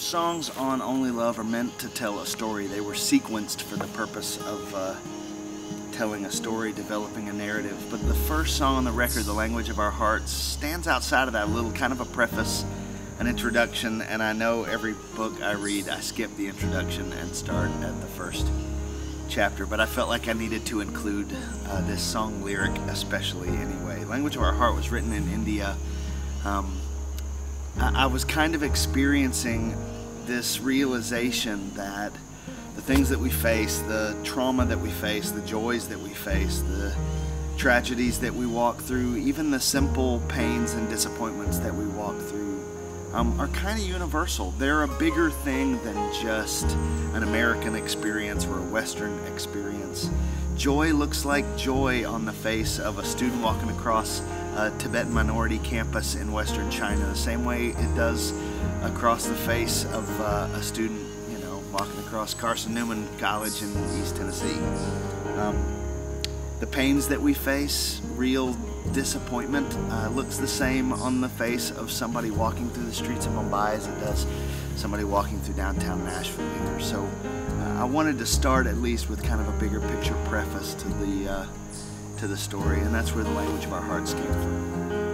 songs on Only Love are meant to tell a story. They were sequenced for the purpose of uh, telling a story, developing a narrative. But the first song on the record, The Language of Our Hearts, stands outside of that little kind of a preface, an introduction, and I know every book I read, I skip the introduction and start at the first chapter, but I felt like I needed to include uh, this song lyric especially anyway. Language of Our Heart was written in India. Um, I, was kind of experiencing this realization that the things that we face, the trauma that we face, the joys that we face, the tragedies that we walk through, even the simple pains and disappointments that we walk through, um, are kind of universal. They're a bigger thing than just an American experience or a Western experience. Joy looks like joy on the face of a student walking across Tibetan minority campus in Western China, the same way it does across the face of uh, a student you know, walking across Carson Newman College in East Tennessee. Um, the pains that we face, real disappointment, uh, looks the same on the face of somebody walking through the streets of Mumbai as it does somebody walking through downtown Nashville here. So uh, I wanted to start at least with kind of a bigger picture preface to the uh, to the story, and that's where the language of our hearts came from.